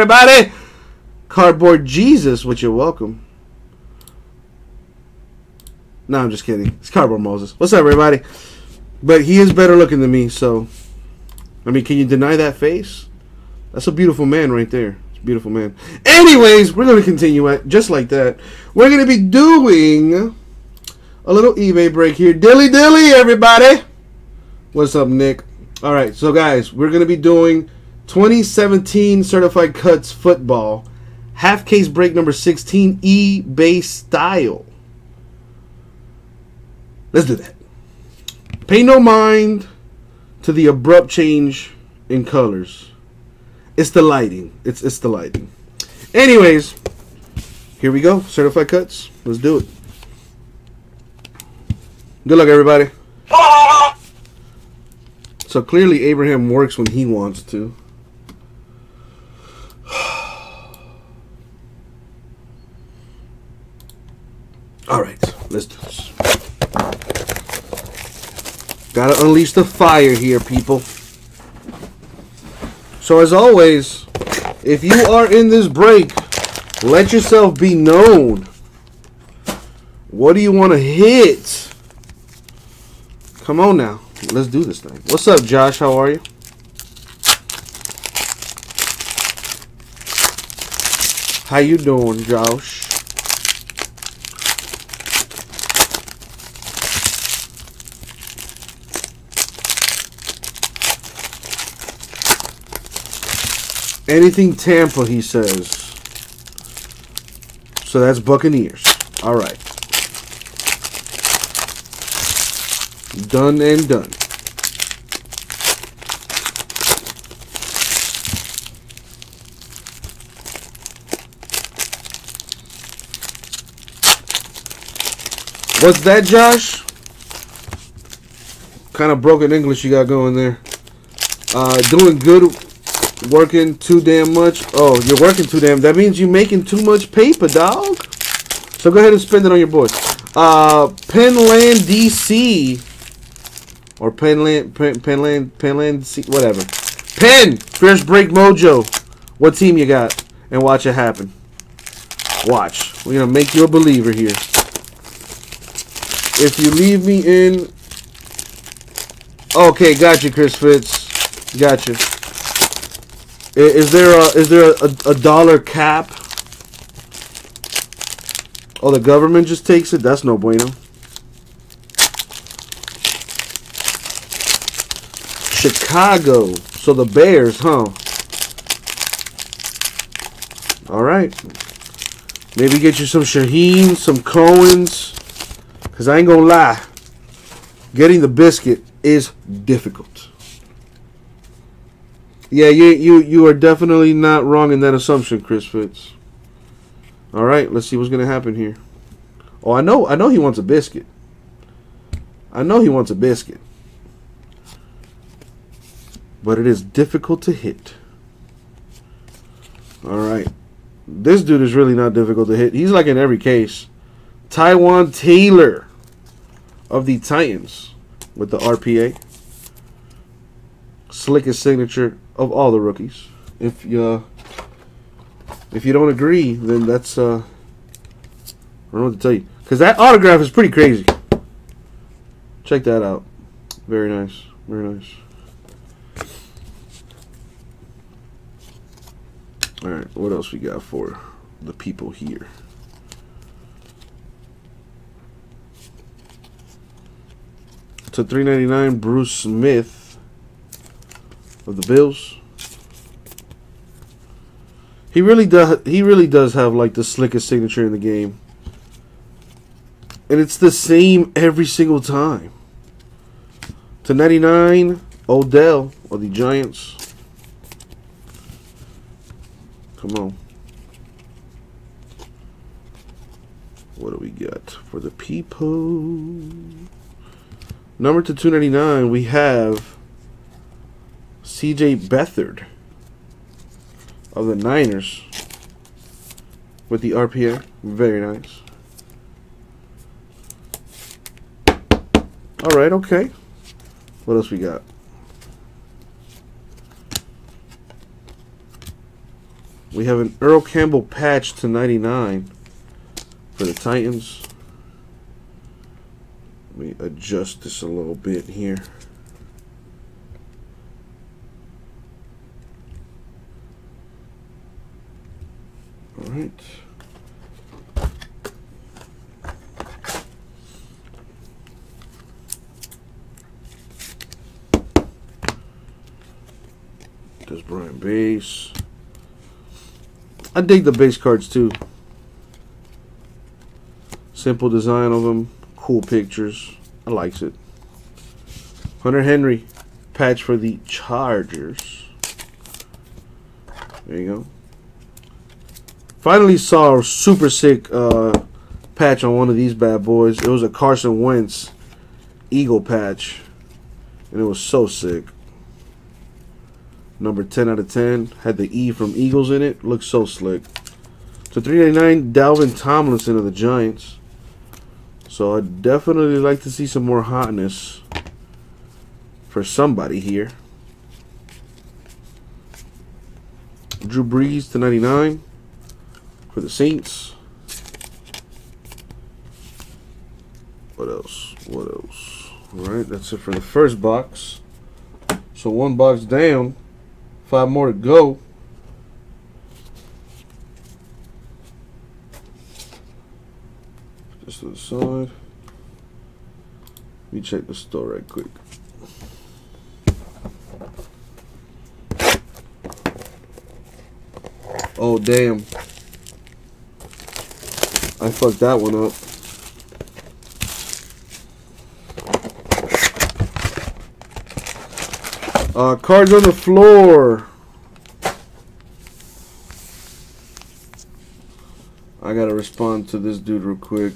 everybody? Cardboard Jesus, which you're welcome. No, I'm just kidding. It's Cardboard Moses. What's up, everybody? But he is better looking than me, so. I mean, can you deny that face? That's a beautiful man right there. It's a beautiful man. Anyways, we're going to continue it just like that. We're going to be doing a little eBay break here. Dilly dilly, everybody. What's up, Nick? All right, so guys, we're going to be doing 2017 Certified Cuts Football. Half case break number 16, E eBay style. Let's do that. Pay no mind to the abrupt change in colors. It's the lighting. It's it's the lighting. Anyways, here we go. Certified cuts. Let's do it. Good luck, everybody. So clearly, Abraham works when he wants to. All right, let's do this. Gotta unleash the fire here, people. So, as always, if you are in this break, let yourself be known. What do you want to hit? Come on now. Let's do this thing. What's up, Josh? How are you? How you doing, Josh? Anything Tampa, he says. So that's Buccaneers. All right. Done and done. What's that, Josh? Kind of broken English you got going there. Uh, doing good, working too damn much. Oh, you're working too damn. That means you're making too much paper, dog. So go ahead and spend it on your boys. Uh, Penland DC or Penland, Pen, Penland, Penland, C, whatever. Pen, Fresh Break Mojo. What team you got? And watch it happen. Watch. We're gonna make you a believer here. If you leave me in. Okay, got you, Chris Fitz. Got you. I- Is there a is there a, a dollar cap? Oh, the government just takes it. That's no bueno. Chicago. So the Bears, huh? All right. Maybe get you some Shaheen, some Cohens. Because I ain't going to lie. Getting the biscuit is difficult. Yeah, you, you, you are definitely not wrong in that assumption, Chris Fitz. All right, let's see what's going to happen here. Oh, I know, I know he wants a biscuit. I know he wants a biscuit. But it is difficult to hit. All right. This dude is really not difficult to hit. He's like in every case. Taywan Taylor of the Titans with the RPA. Slickest signature of all the rookies. If you if you don't agree, then that's uh I don't know what to tell you. Cause that autograph is pretty crazy. Check that out. Very nice. Very nice. All right, what else we got for the people here? To 399 Bruce Smith the Bills. He really does he really does have like the slickest signature in the game. And it's the same every single time. To 99 Odell or the Giants. Come on. What do we got for the people? Number to 299, we have CJ Beathard of the Niners with the RPA. Very nice. All right, okay. What else we got? We have an Earl Campbell patch to 99 for the Titans. Let me adjust this a little bit here. All right. There's Brian Base. I dig the base cards too. Simple design of them, cool pictures. I likes it. Hunter Henry patch for the Chargers. There you go. Finally saw a super sick uh, patch on one of these bad boys. It was a Carson Wentz Eagle patch. And it was so sick. Number 10 out of 10. Had the E from Eagles in it. Looks so slick. So 399 Dalvin Tomlinson of the Giants. So I'd definitely like to see some more hotness for somebody here. Drew Brees to 99 for the Saints. What else? What else? All right, that's it for the first box. So one box down, five more to go. Just to the side. Let me check the store right quick. Oh damn. I fucked that one up. Uh, cards on the floor. I gotta respond to this dude real quick.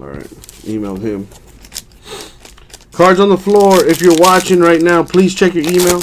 All right, emailed him. Cards on the floor. If you're watching right now, please check your email.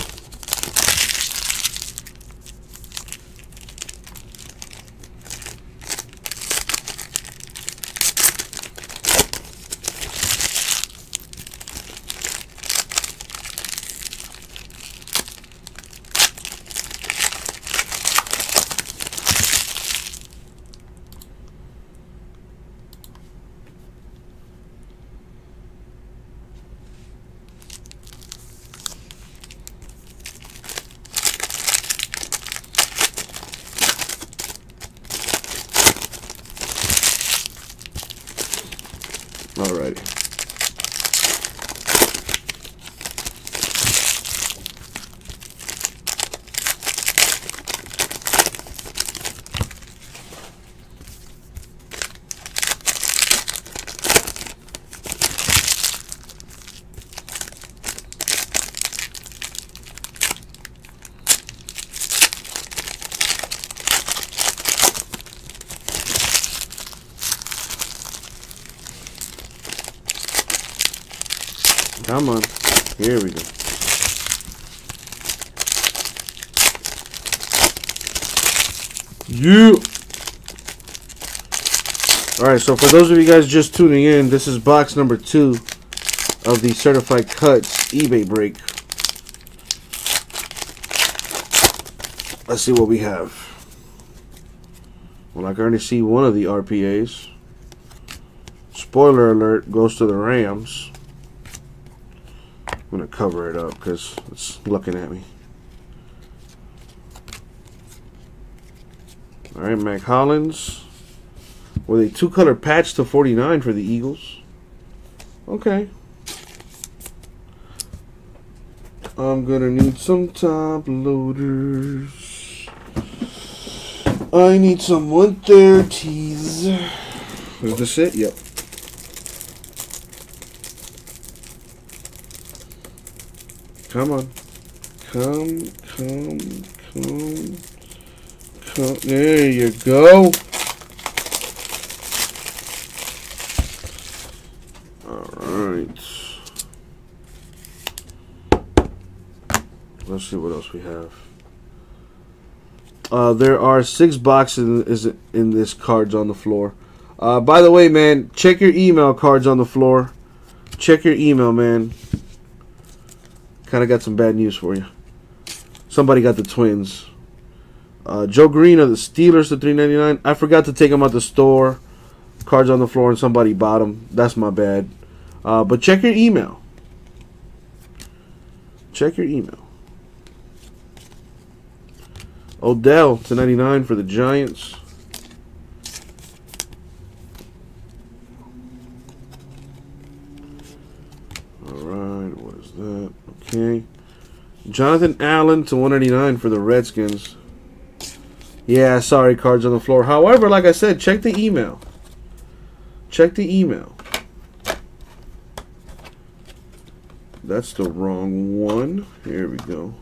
Come on. Here we go. You. Alright, so for those of you guys just tuning in, this is box number two of the Certified Cuts eBay break. Let's see what we have. Well, I can already see one of the RPAs. Spoiler alert goes to the Rams. Cover it up because it's looking at me. All right, Mack Hollins with a two-color patch to 49 for the Eagles. Okay. I'm to need some top loaders. I need some 130s. Is this it? Yep. Come on. Come, Come, come, come. There you go. All right. Let's see what else we have. Uh, there are six boxes in, in this cards on the floor. Uh, by the way, man, check your email cards on the floor. Check your email, man. Kind of got some bad news for you. Somebody got the Twins. Uh, Joe Greene of the Steelers to 3.99. I forgot to take them out the store. Cards on the floor and somebody bought them. That's my bad. Uh, but check your email. Check your email. Odell to 99 for the Giants. Alright, what is that? Okay. Jonathan Allen to 189 for the Redskins. Yeah, sorry, cards on the floor. However, like I said, check the email. Check the email. That's the wrong one. Here we go.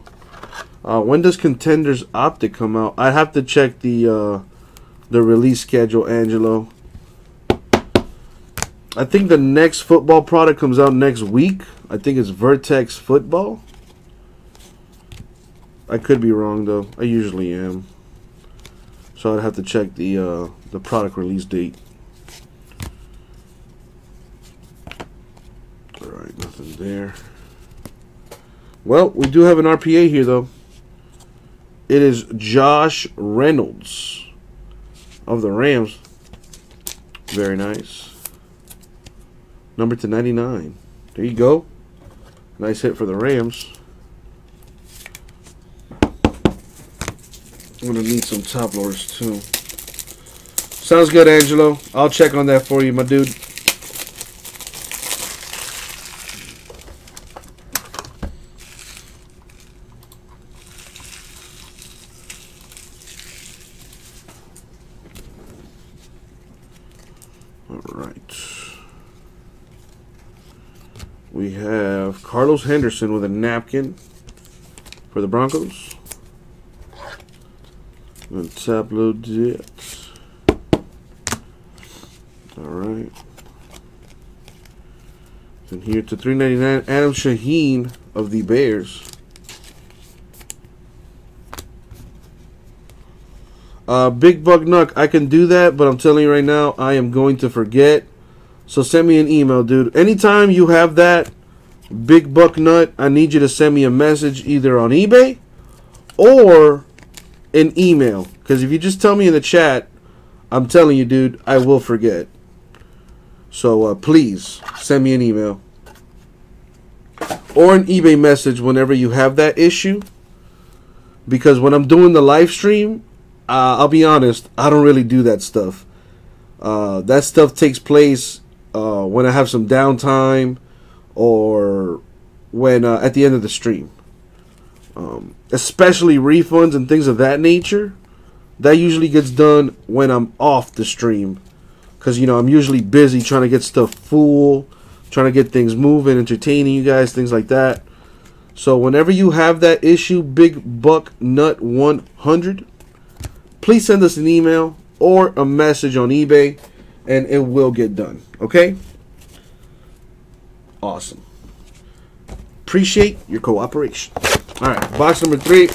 Uh, when does Contenders Optic come out? I have to check the uh, the release schedule, Angelo. I think the next football product comes out next week. I think it's Vertex Football. I could be wrong though. I usually am. So I'd have to check the uh, the product release date. All right, nothing there. Well, we do have an RPA here though. It is Josh Reynolds of the Rams. Very nice. Number to 99. There you go. Nice hit for the Rams. I'm going to need some top loaders too. Sounds good, Angelo. I'll check on that for you, my dude. We have Carlos Henderson with a napkin for the Broncos. And Tableau Jets. Alright. And here to 399 Adam Shaheen of the Bears. Uh, Big Bug Nuck, I can do that, but I'm telling you right now, I am going to forget. So send me an email, dude. Anytime you have that big buck nut, I need you to send me a message either on eBay or an email. Because if you just tell me in the chat, I'm telling you, dude, I will forget. So uh, please send me an email or an eBay message whenever you have that issue. Because when I'm doing the live stream, uh, I'll be honest, I don't really do that stuff. Uh, that stuff takes place uh, when I have some downtime or when uh, at the end of the stream. Um, especially refunds and things of that nature. That usually gets done when I'm off the stream. Because, you know, I'm usually busy trying to get stuff full, trying to get things moving, entertaining you guys, things like that. So whenever you have that issue, Big Buck Nut 100, please send us an email or a message on eBay and it will get done. Okay? Awesome. Appreciate your cooperation. All right, box number three.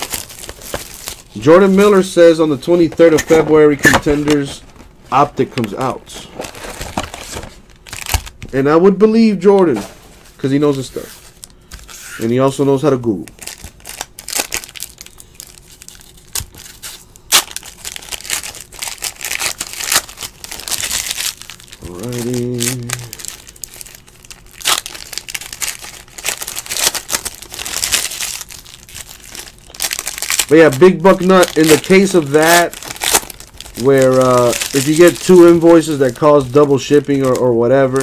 Jordan Miller says on the 23rd of February, Contenders Optic comes out. And I would believe Jordan because he knows his stuff. And he also knows how to Google. But yeah, Big Buck Nut, in the case of that, where uh, if you get two invoices that cause double shipping or, or whatever,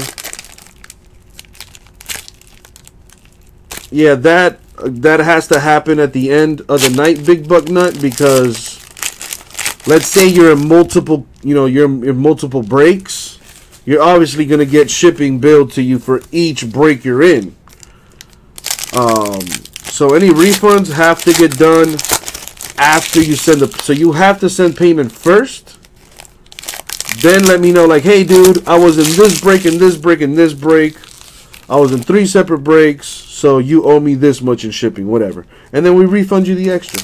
yeah, that that has to happen at the end of the night, Big Buck Nut, because let's say you're in multiple, you know, you're in multiple breaks, you're obviously going to get shipping billed to you for each break you're in. Um, So any refunds have to get done after you send the. So you have to send payment first. Then let me know, like, hey, dude, I was in this break and this break and this break. I was in three separate breaks, so you owe me this much in shipping, whatever. And then we refund you the extra.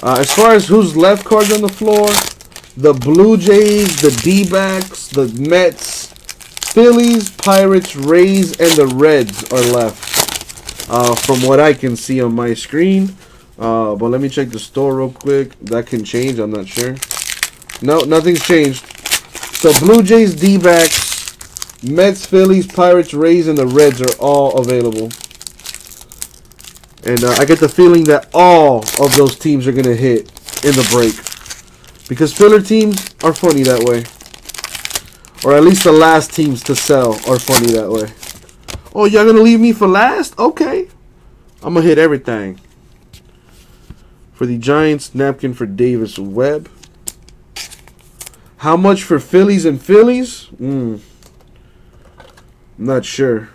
Uh, as far as who's left cards on the floor, the Blue Jays, the D-backs, the Mets, Phillies, Pirates, Rays, and the Reds are left. Uh, from what I can see on my screen. Uh, but let me check the store real quick. That can change. I'm not sure. No, nothing's changed. So Blue Jays, D-backs, Mets, Phillies, Pirates, Rays, and the Reds are all available. And uh, I get the feeling that all of those teams are going to hit in the break. Because filler teams are funny that way. Or at least the last teams to sell are funny that way. Oh, y'all to leave me for last? Okay. I'm to hit everything. For the Giants, napkin for Davis Webb. How much for Phillies and Phillies? Hmm. Not sure.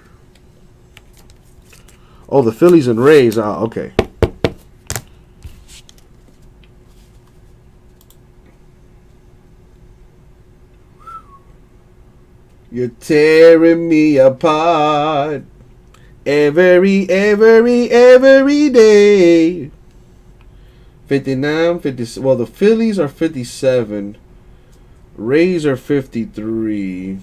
Oh, the Phillies and Rays. Ah, okay. You're tearing me apart every, every, every day. 59, 50. Well, the Phillies are 57. Rays are 53.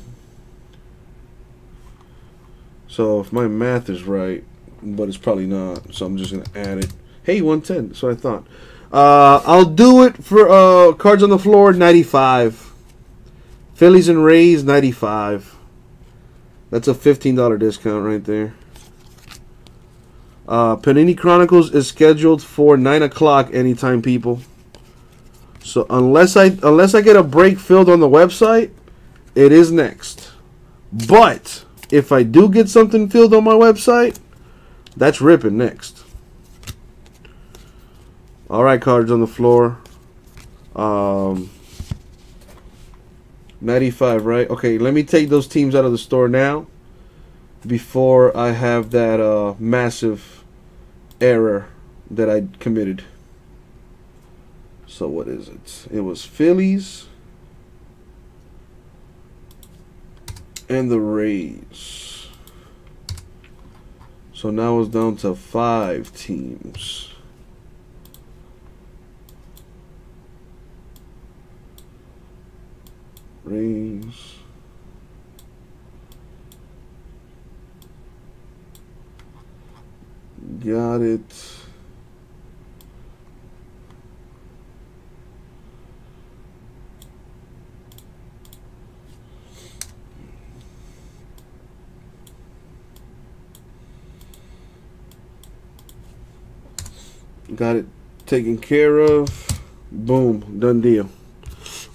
So if my math is right, but it's probably not. So I'm just gonna add it. Hey, 110. So I thought. Uh, I'll do it for uh, cards on the floor. 95. Phillies and Rays. 95. That's a $15 discount right there. Uh, Panini Chronicles is scheduled for nine o'clock anytime, people. So unless I unless I get a break filled on the website, it is next. But if I do get something filled on my website, that's ripping next. All right, cards on the floor. Um, 95, right? Okay, let me take those teams out of the store now before I have that uh, massive error that I committed. So what is it? It was Phillies and the Rays. So now it's down to five teams. Rays. Got it. Got it taken care of. Boom. Done deal.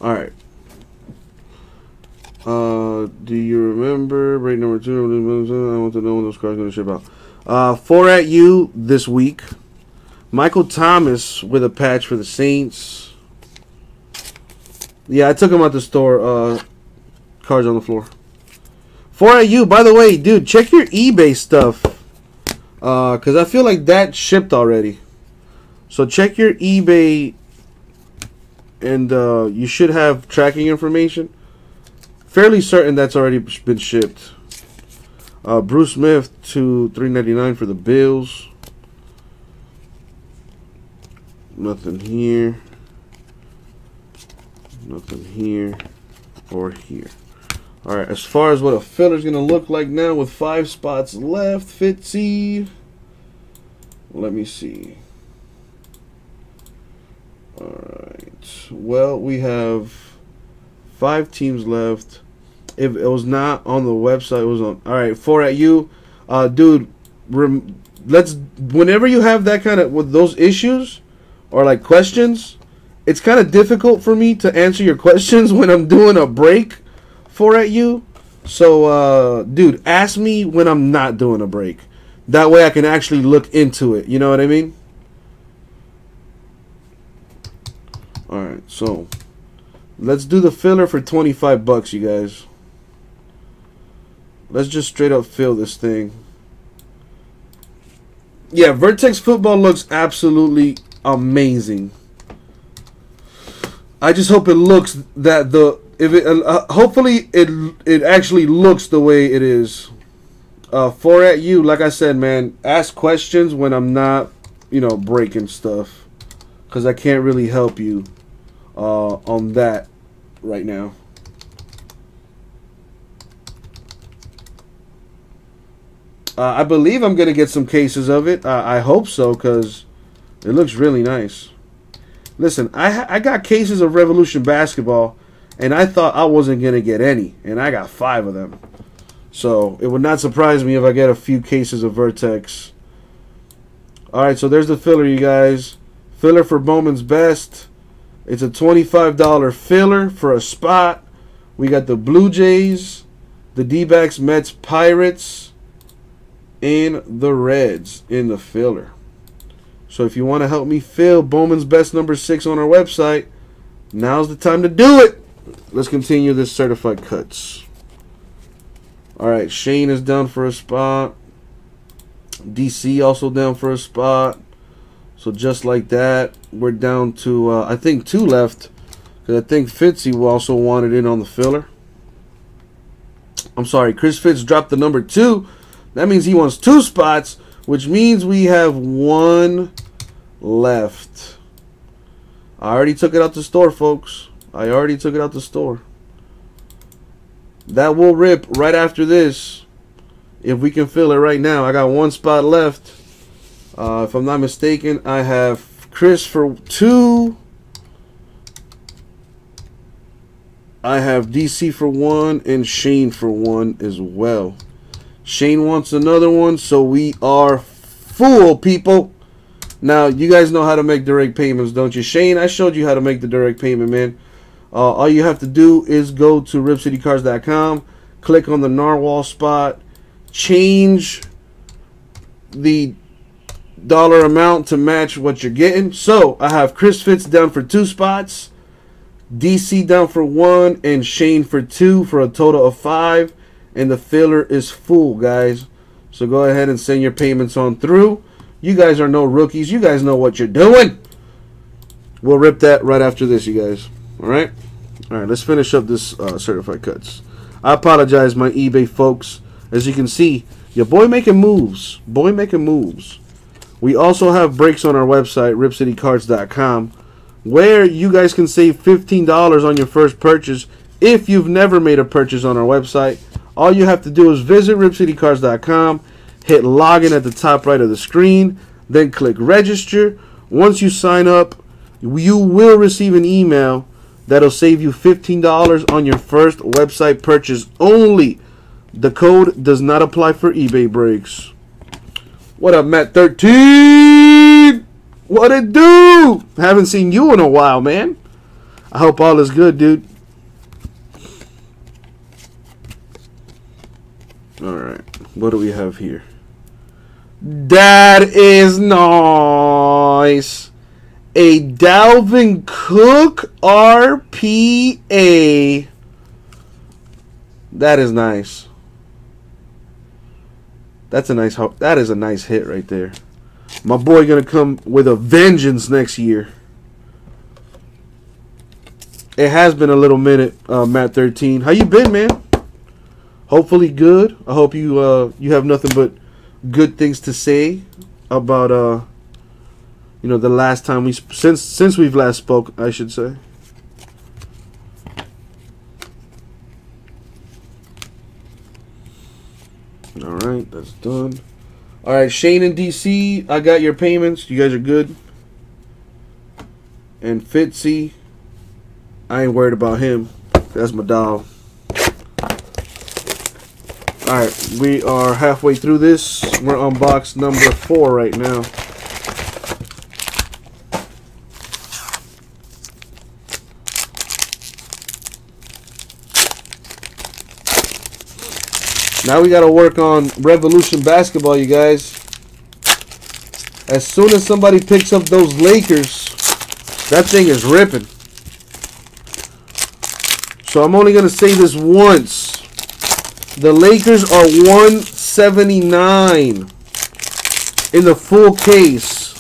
Alright. Uh, do you remember break number two? I want to know when those are going to ship out. Uh, four at you this week. Michael Thomas with a patch for the Saints. Yeah, I took him out the store. Uh, cards on the floor. Four at you. By the way, dude, check your eBay stuff. Uh, cause I feel like that shipped already. So check your eBay and uh, you should have tracking information. Fairly certain that's already been shipped. Uh, Bruce Smith to 3.99 for the Bills. Nothing here. Nothing here or here. All right, as far as what a filler's going to look like now with five spots left, Fitzy. Let me see. Alright. Well, we have five teams left. If it was not on the website, it was on. Alright, four at you. Uh, dude, rem, let's. Whenever you have that kind of. with those issues or like questions, it's kind of difficult for me to answer your questions when I'm doing a break for at you. So, uh, dude, ask me when I'm not doing a break. That way I can actually look into it. You know what I mean? Alright, so Let's do the filler for 25 bucks, you guys. Let's just straight up fill this thing. Yeah, Vertex football looks absolutely amazing. I just hope it looks that the if it uh, uh hopefully it it actually looks the way it is. Uh, for at you, like I said, man, ask questions when I'm not, you know, breaking stuff, because I can't really help you uh, on that right now. Uh, I believe I'm going to get some cases of it. Uh, I hope so because it looks really nice. Listen, I, I got cases of Revolution Basketball, and I thought I wasn't going to get any, and I got five of them. So it would not surprise me if I get a few cases of Vertex. Alright, so there's the filler, you guys. Filler for Bowman's Best. It's a $25 filler for a spot. We got the Blue Jays, the D-backs, Mets, Pirates, and the Reds in the filler. So if you want to help me fill Bowman's Best number 6 on our website, now's the time to do it. Let's continue this certified cuts. Alright, Shane is down for a spot. DC also down for a spot. So just like that, we're down to, uh, I think, two left. Because I think Fitzy also wanted in on the filler. I'm sorry, Chris Fitz dropped the number two. That means he wants two spots, which means we have one left. I already took it out the store, folks. I already took it out the store. That will rip right after this. If we can fill it right now. I got one spot left. Uh, if I'm not mistaken, I have Chris for two. I have DC for one and Shane for one as well. Shane wants another one, so we are full, people. Now, you guys know how to make direct payments, don't you? Shane, I showed you how to make the direct payment, man. Uh, all you have to do is go to ripcitycards.com, click on the narwhal spot, change the dollar amount to match what you're getting. So I have Chris Fitz down for two spots, DC down for one, and Shane for two for a total of five. And the filler is full, guys. So go ahead and send your payments on through. You guys are no rookies. You guys know what you're doing. We'll rip that right after this, you guys. All right? All right, let's finish up this uh, certified cuts. I apologize, my eBay folks. As you can see, your boy making moves. Boy making moves. We also have breaks on our website, ripcitycards.com, where you guys can save $15 on your first purchase if you've never made a purchase on our website. All you have to do is visit ripcitycards.com, hit login at the top right of the screen, then click register. Once you sign up, you will receive an email that'll save you $15 on your first website purchase only. The code does not apply for eBay breaks. What up, Matt 13? What it do? Haven't seen you in a while, man. I hope all is good, dude. Alright, what do we have here? That is nice. A Dalvin Cook RPA. That is nice. That's a nice that is a nice hit right there. My boy gonna come with a vengeance next year. It has been a little minute, uh, Matt thirteen. How you been, man? Hopefully good. I hope you uh, you have nothing but good things to say about uh, you know the last time we since since we've last spoke, I should say. All right, that's done. All right, Shane in DC, I got your payments. You guys are good. And Fitzy, I ain't worried about him. That's my dog. All right, we are halfway through this. We're on box number four right now. Now we got to work on Revolution Basketball, you guys. As soon as somebody picks up those Lakers, that thing is ripping. So I'm only going to say this once. The Lakers are 179 in the full case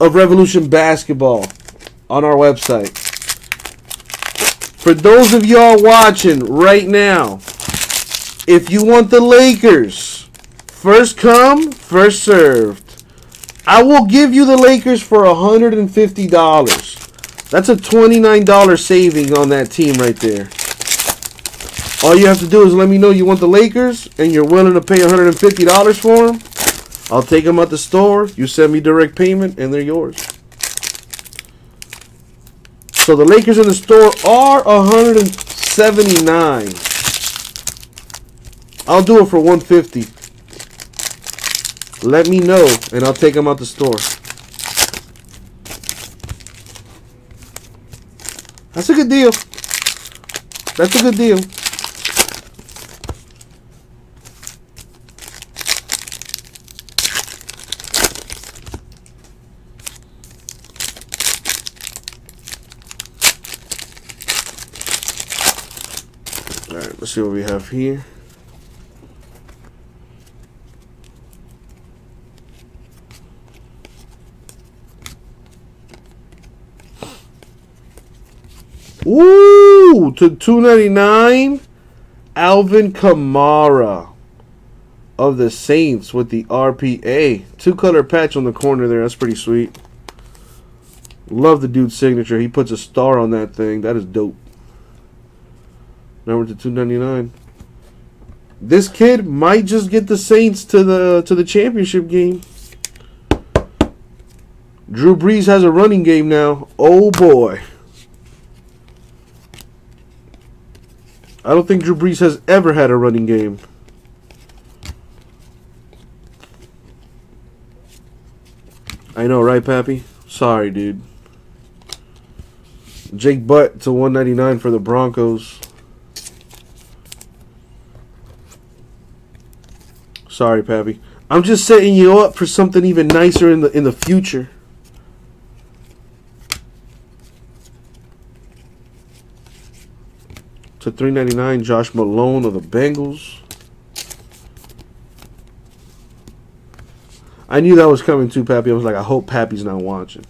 of Revolution Basketball on our website. For those of y'all watching right now, if you want the Lakers, first come, first served. I will give you the Lakers for $150. That's a $29 saving on that team right there. All you have to do is let me know you want the Lakers and you're willing to pay $150 for them. I'll take them at the store. You send me direct payment and they're yours. So the Lakers in the store are 179. I'll do it for 150. Let me know and I'll take them out the store. That's a good deal. That's a good deal. Alright, let's see what we have here. Ooh, to 299 Alvin Kamara of the Saints with the RPA. Two color patch on the corner there. That's pretty sweet. Love the dude's signature. He puts a star on that thing. That is dope. Number to 299. This kid might just get the Saints to the to the championship game. Drew Brees has a running game now. Oh boy. I don't think Drew Brees has ever had a running game. I know, right, Pappy? Sorry, dude. Jake Butt to 199 for the Broncos. Sorry, Pappy. I'm just setting you up for something even nicer in the in the future. To 399 Josh Malone of the Bengals. I knew that was coming too, Pappy. I was like, I hope Pappy's not watching.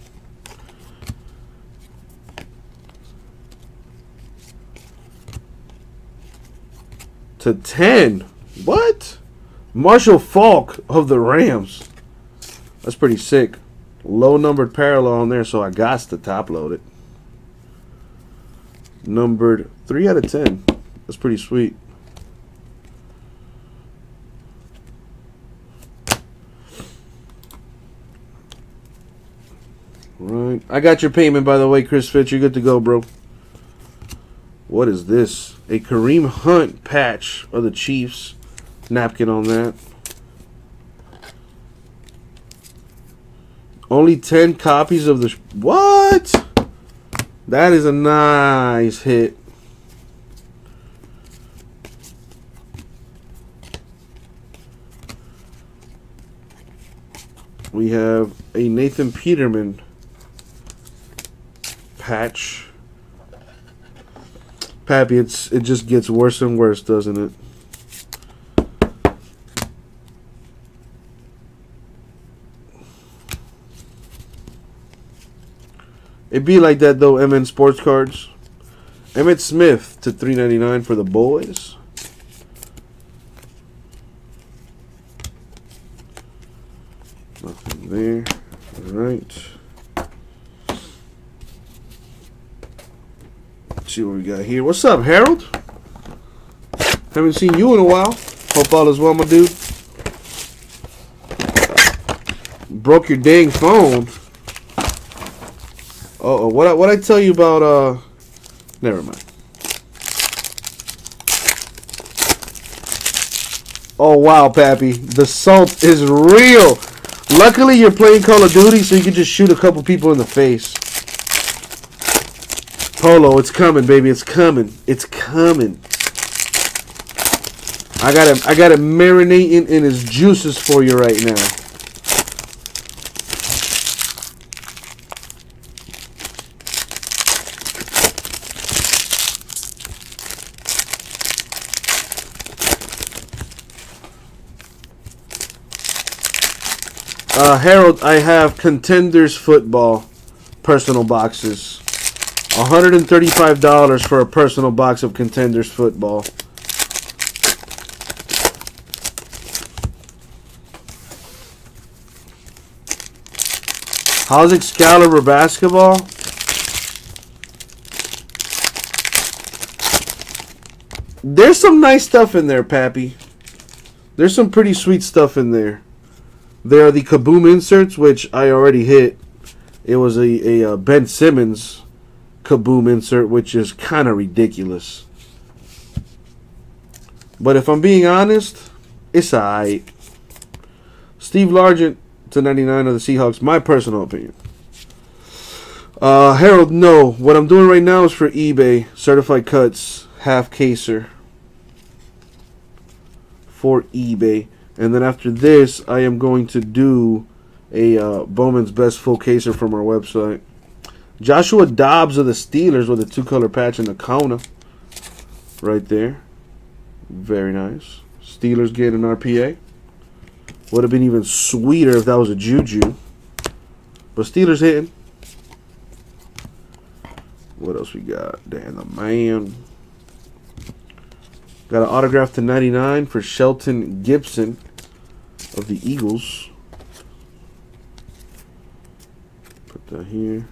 To 10. What? Marshall Faulk of the Rams. That's pretty sick. Low numbered parallel on there, so I got to top load it. Numbered 3 out of 10. That's pretty sweet. Right. I got your payment, by the way, Chris Fitch. You're good to go, bro. What is this? A Kareem Hunt patch of the Chiefs. Napkin on that. Only 10 copies of the... What? That is a nice hit. We have a Nathan Peterman patch. Pappy, it's it just gets worse and worse, doesn't it? It'd be like that though, MN Sports Cards. Emmitt Smith to 3.99 for the boys. Nothing there. All right. Let's see what we got here. What's up, Harold? Haven't seen you in a while. Hope all is well, my dude. Broke your dang phone. Oh, what what I tell you about? Uh, never mind. Oh wow, Pappy, the salt is real. Luckily, you're playing Call of Duty, so you can just shoot a couple people in the face. Polo, it's coming, baby. It's coming. It's coming. I got to I got to marinate in, in his juices for you right now. Uh, Harold, I have Contenders Football personal boxes. $135 for a personal box of Contenders Football. How's Excalibur Basketball? There's some nice stuff in there, Pappy. There's some pretty sweet stuff in there. There are the Kaboom inserts, which I already hit. It was a, a, a Ben Simmons Kaboom insert, which is kind of ridiculous. But if I'm being honest, it's alright. Steve Largent to 99 of the Seahawks, my personal opinion. Uh, Harold, no. What I'm doing right now is for eBay. Certified cuts, half caser. For eBay. And then after this, I am going to do a uh, Bowman's Best Full Caser from our website. Joshua Dobbs of the Steelers with a two-color patch in the corner. Right there. Very nice. Steelers get an RPA. Would have been even sweeter if that was a Juju. But Steelers hitting. What else we got? Dan the man. Got an autograph to 99 for Shelton Gibson of the Eagles. Put that here.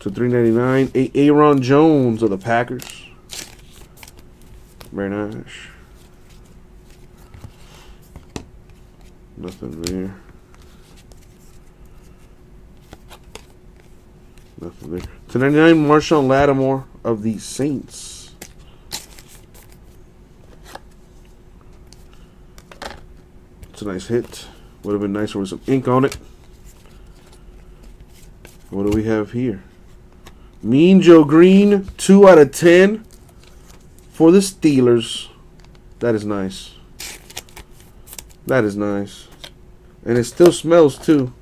To 399. A Aaron Jones of the Packers. Very nice. Nothing there. Nothing there. To 99, Marshon Lattimore of the Saints. It's a nice hit. Would have been nicer with some ink on it. What do we have here? Mean Joe Greene, 2 out of 10 for the Steelers. That is nice. That is nice. And it still smells too.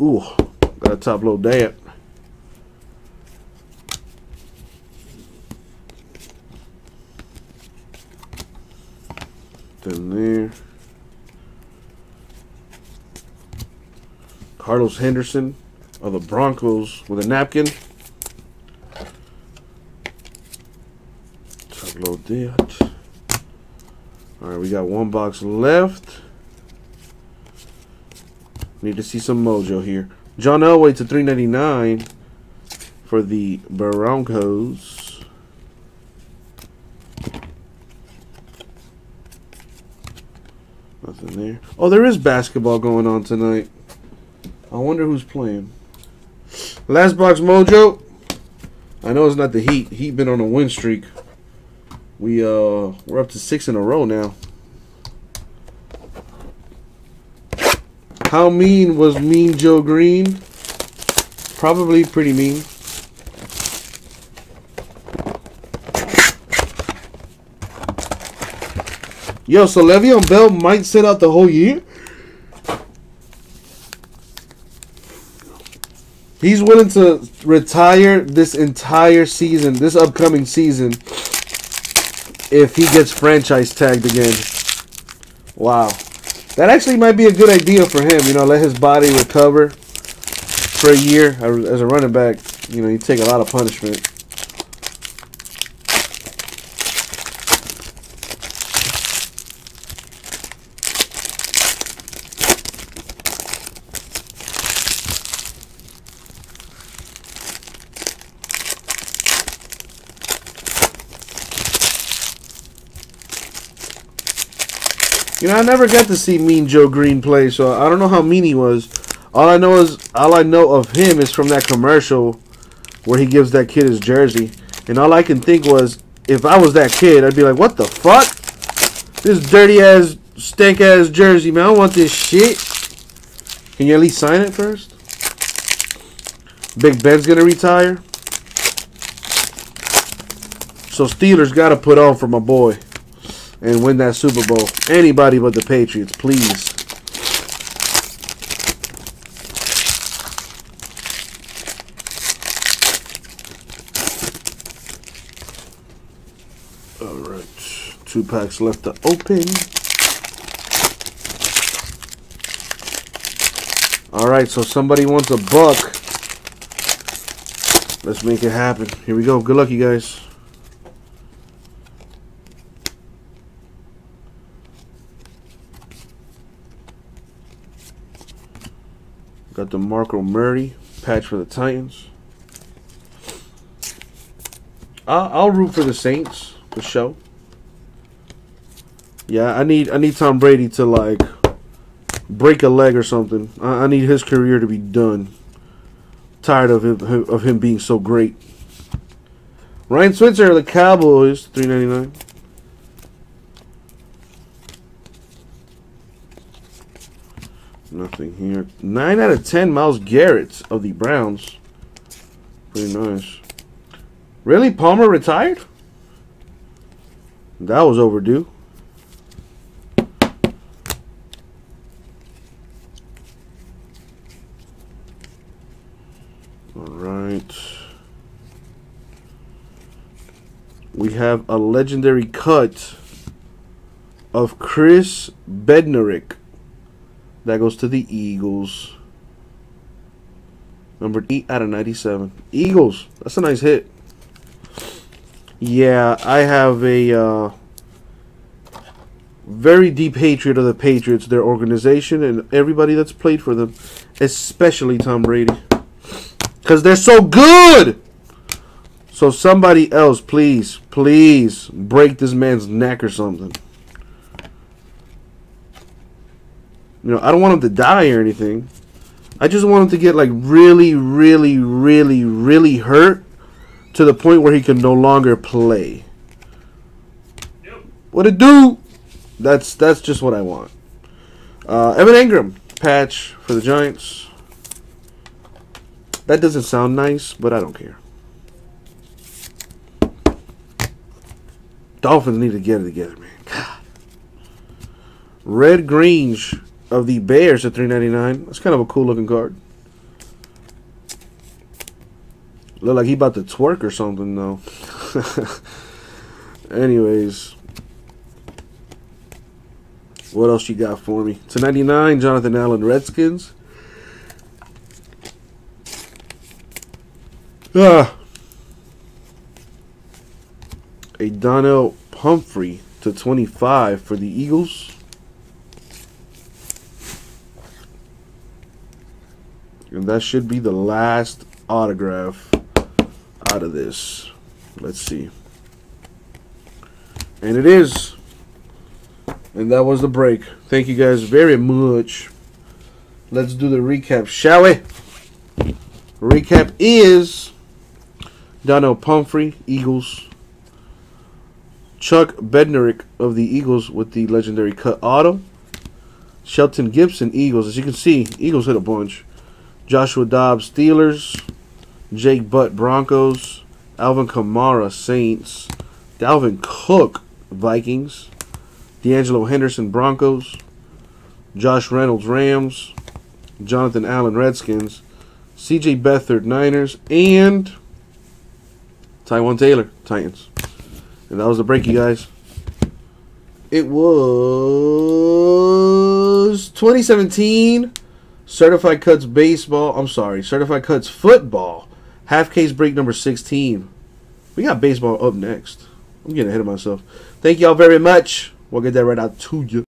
Ooh, got a top load that. Then there. Carlos Henderson of the Broncos with a napkin. Top load that. All right, we got one box left. Need to see some mojo here. John Elway to 399 for the Broncos. Nothing there. Oh, there is basketball going on tonight. I wonder who's playing. Last box mojo. I know it's not the Heat. Heat been on a win streak. We uh we're up to six in a row now. How mean was Mean Joe Greene? Probably pretty mean. Yo, so Le'Veon Bell might sit out the whole year? He's willing to retire this entire season, this upcoming season, if he gets franchise tagged again. Wow. That actually might be a good idea for him, you know, let his body recover for a year as a running back. You know, you take a lot of punishment. You know, I never got to see Mean Joe Greene play, so I don't know how mean he was. All I know is all I know of him is from that commercial where he gives that kid his jersey, and all I can think was if I was that kid, I'd be like, "What the fuck? This dirty ass, stank ass jersey, man! I want this shit." Can you at least sign it first? Big Ben's gonna retire, so Steelers got to put on for my boy and win that Super Bowl. Anybody but the Patriots, please. Alright, two packs left to open. Alright, so somebody wants a buck. Let's make it happen. Here we go. Good luck, you guys. Got DeMarco Murray patch for the Titans. I'll, I'll root for the Saints for sure. Yeah, I need I need Tom Brady to like break a leg or something. I, I need his career to be done. Tired of him of him being so great. Ryan Switzer, of the Cowboys, three ninety nine. Nothing here. Nine out of ten. Myles Garrett of the Browns. Pretty nice. Really, Palmer retired? That was overdue. right. We have a legendary cut of Chris Bednarik. That goes to the Eagles. Number 8 out of 97. Eagles. That's a nice hit. Yeah, I have a uh, very deep hatred of the Patriots, their organization, and everybody that's played for them, especially Tom Brady. Because they're so good. So somebody else, please, please break this man's neck or something. You know, I don't want him to die or anything. I just want him to get like really, really, really, really hurt to the point where he can no longer play. Yep. What it do? That's that's just what I want. Uh, Evan Engram patch for the Giants. That doesn't sound nice, but I don't care. Dolphins need to get it together, man. God. Red Grange of the Bears at 3.99. That's kind of a cool looking card. Look like he about to twerk or something though. Anyways. What else you got for me? To 99, Jonathan Allen Redskins. Ah. A Donnel Pumphrey to 25 for the Eagles. And that should be the last autograph out of this. Let's see. And it is. And that was the break. Thank you guys very much. Let's do the recap, shall we? Recap is Donnel Pumphrey, Eagles. Chuck Bednarik of the Eagles with the legendary cut auto. Shelton Gibson, Eagles. As you can see, Eagles hit a bunch. Joshua Dobbs, Steelers. Jake Butt, Broncos. Alvin Kamara, Saints. Dalvin Cook, Vikings. D'Angelo Henderson, Broncos. Josh Reynolds, Rams. Jonathan Allen, Redskins. CJ Beathard, Niners. And Taywan Taylor, Titans. And that was the break, you guys. It was 2017 Certified Cuts Baseball. I'm sorry, Certified Cuts Football. Half case break number 16. We got baseball up next. I'm getting ahead of myself. Thank y'all very much. We'll get that right out to you.